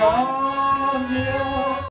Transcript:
love you.